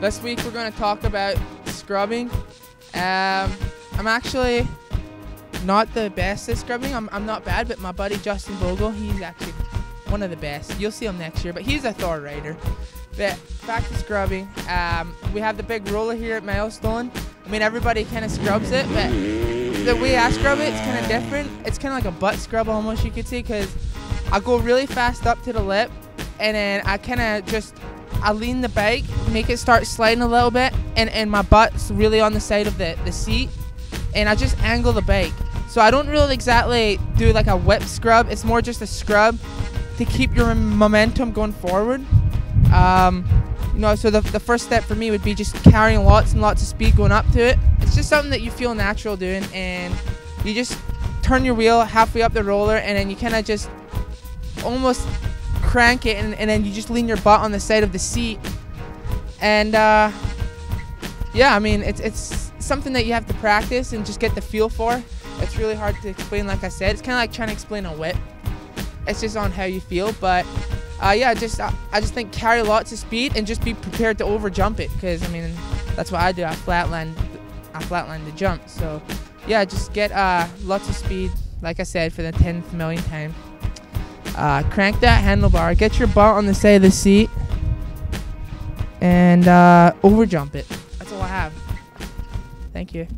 This week we're going to talk about scrubbing. Um, I'm actually not the best at scrubbing. I'm, I'm not bad, but my buddy Justin Bogle, he's actually one of the best. You'll see him next year, but he's a Thor rider. But back to scrubbing. Um, we have the big roller here at Milestone. I mean, everybody kind of scrubs it, but the way I scrub it, it's kind of different. It's kind of like a butt scrub almost, you could see, because I go really fast up to the lip, and then I kind of just I lean the bike, make it start sliding a little bit, and, and my butt's really on the side of the, the seat, and I just angle the bike. So I don't really exactly do like a whip scrub. It's more just a scrub to keep your momentum going forward. Um, you know, so the, the first step for me would be just carrying lots and lots of speed going up to it. It's just something that you feel natural doing, and you just turn your wheel halfway up the roller, and then you kind of just almost crank it, and, and, then you just lean your butt on the side of the seat. And uh, yeah, I mean, it's it's something that you have to practice and just get the feel for. It's really hard to explain, like I said. It's kind of like trying to explain a whip. It's just on how you feel, but uh, yeah, just uh, I just think carry lots of speed and just be prepared to over jump it because I mean that's what I do. I flatland, I flatland the jump. So yeah, just get uh, lots of speed, like I said, for the tenth million time. Uh, crank that handlebar, get your butt on the side of the seat, and uh, over jump it. That's all I have. Thank you.